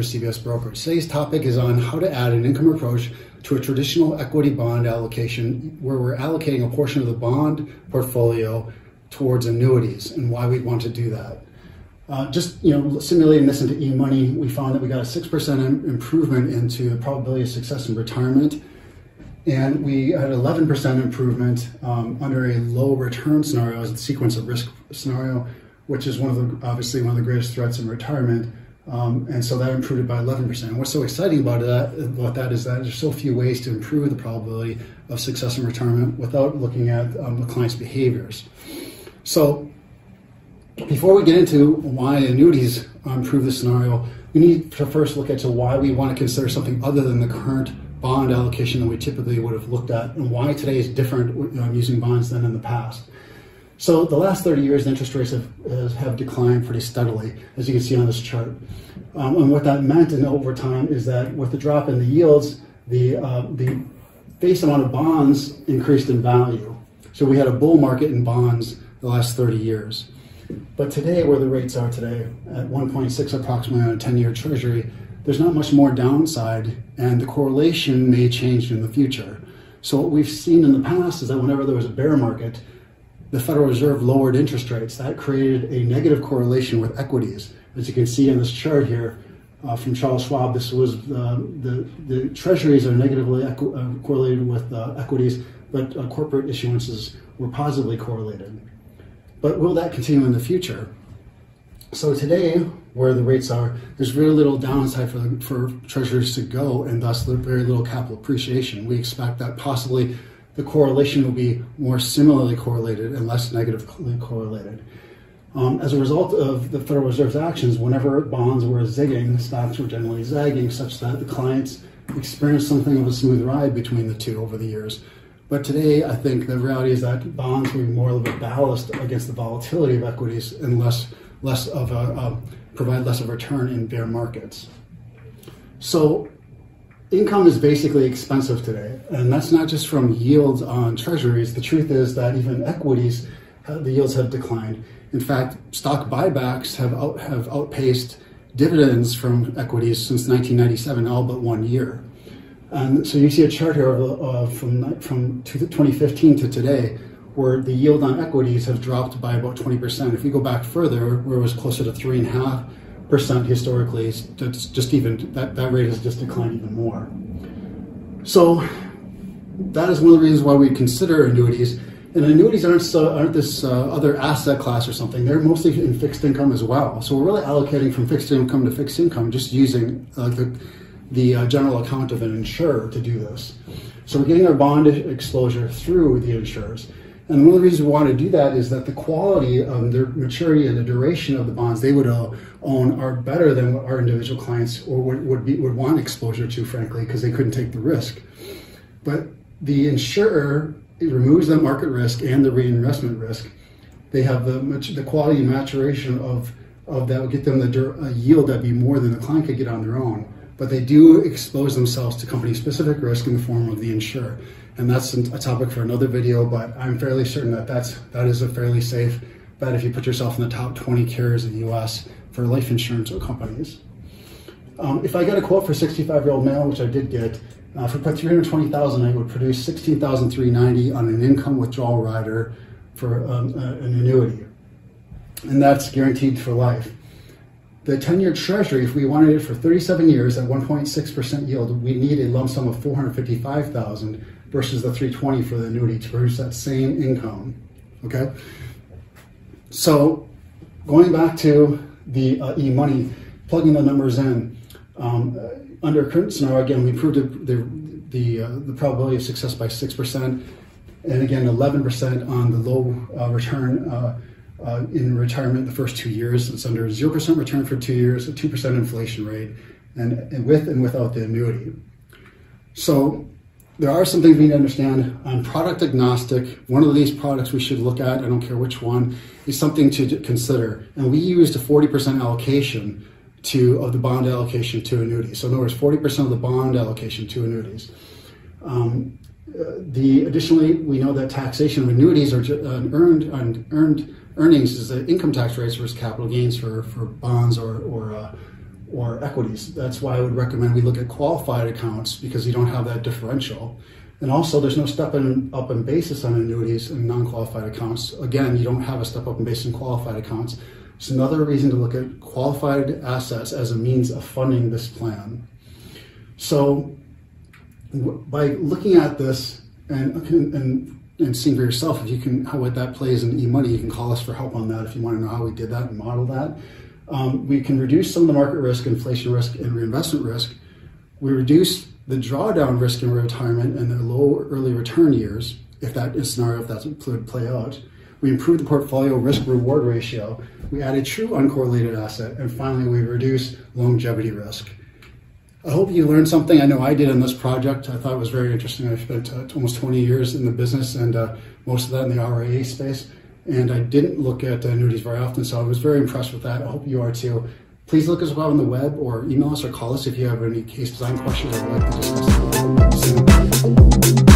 for CBS Brokerage. Today's topic is on how to add an income approach to a traditional equity bond allocation where we're allocating a portion of the bond portfolio towards annuities and why we'd want to do that. Uh, just you know, simulating this into e-money, we found that we got a six percent improvement into the probability of success in retirement, and we had 11% improvement um, under a low return scenario as a sequence of risk scenario, which is one of the obviously one of the greatest threats in retirement. Um, and so that improved it by 11%. And what's so exciting about that, about that is that there's so few ways to improve the probability of success in retirement without looking at um, the client's behaviors. So before we get into why annuities improve the scenario, we need to first look at why we want to consider something other than the current bond allocation that we typically would have looked at and why today is different um, using bonds than in the past. So the last 30 years, interest rates have, have declined pretty steadily, as you can see on this chart. Um, and what that meant in over time is that with the drop in the yields, the, uh, the face amount of bonds increased in value. So we had a bull market in bonds the last 30 years. But today, where the rates are today, at 1.6 approximately on a 10-year treasury, there's not much more downside, and the correlation may change in the future. So what we've seen in the past is that whenever there was a bear market, the Federal Reserve lowered interest rates. That created a negative correlation with equities. As you can see in this chart here uh, from Charles Schwab, this was uh, the, the treasuries are negatively uh, correlated with uh, equities, but uh, corporate issuances were positively correlated. But will that continue in the future? So today, where the rates are, there's very little downside for, for treasuries to go, and thus very little capital appreciation. We expect that possibly the correlation will be more similarly correlated and less negatively correlated. Um, as a result of the Federal Reserve's actions, whenever bonds were zigging, stocks were generally zagging, such that the clients experienced something of a smooth ride between the two over the years. But today, I think the reality is that bonds will be more of a ballast against the volatility of equities and less, less of a, provide less of a return in bear markets. So income is basically expensive today, and that's not just from yields on treasuries. The truth is that even equities, uh, the yields have declined. In fact, stock buybacks have out, have outpaced dividends from equities since 1997, all but one year. And so you see a chart here of, uh, from, from 2015 to today where the yield on equities have dropped by about 20%. If you go back further, where it was closer to 3.5% historically, that's just even, that, that rate has just declined even more. So that is one of the reasons why we consider annuities. And annuities aren't, so, aren't this uh, other asset class or something. They're mostly in fixed income as well. So we're really allocating from fixed income to fixed income, just using uh, the the uh, general account of an insurer to do this. So we're getting our bond exposure through the insurers. And one of the reasons we want to do that is that the quality, of the maturity, and the duration of the bonds they would own are better than what our individual clients or would, would, be, would want exposure to, frankly, because they couldn't take the risk. But the insurer removes the market risk and the reinvestment risk. They have the, the quality and maturation of, of that would get them the yield that'd be more than the client could get on their own but they do expose themselves to company specific risk in the form of the insurer. And that's a topic for another video, but I'm fairly certain that that's, that is a fairly safe bet if you put yourself in the top 20 carriers in the US for life insurance or companies. Um, if I get a quote for 65 year old male, which I did get, uh, if I put 320,000, I would produce 16,390 on an income withdrawal rider for um, an annuity. And that's guaranteed for life the 10-year treasury, if we wanted it for 37 years at 1.6% yield, we need a lump sum of 455,000 versus the 320 for the annuity to produce that same income. Okay, so going back to the uh, e-money, plugging the numbers in. Um, under current scenario, again, we improved the the, uh, the probability of success by six percent, and again, 11% on the low uh, return uh, uh, in retirement the first two years. It's under 0% return for two years, a 2% inflation rate, and, and with and without the annuity. So there are some things we need to understand. On product agnostic, one of these products we should look at, I don't care which one, is something to consider. And we used a 40% allocation to of the bond allocation to annuities. So in other words, 40% of the bond allocation to annuities. Um, uh, the additionally, we know that taxation of annuities are uh, earned on earned earnings is the income tax rates versus capital gains for, for bonds or, or, uh, or equities. That's why I would recommend we look at qualified accounts because you don't have that differential. And also, there's no step in, up in basis on annuities and non-qualified accounts. Again, you don't have a step up in basis in qualified accounts. It's another reason to look at qualified assets as a means of funding this plan. So, by looking at this and, and, and seeing for yourself if you can how that plays in e-money, you can call us for help on that if you want to know how we did that and model that. Um, we can reduce some of the market risk, inflation risk, and reinvestment risk. We reduce the drawdown risk in retirement and the low early return years, if that is scenario, if what would play out. We improve the portfolio risk reward ratio. We add a true uncorrelated asset. And finally, we reduce longevity risk. I hope you learned something. I know I did in this project. I thought it was very interesting. I spent uh, almost 20 years in the business and uh, most of that in the RIA space. And I didn't look at uh, annuities very often, so I was very impressed with that. I hope you are too. Please look us up on the web or email us or call us if you have any case design questions or would like to discuss.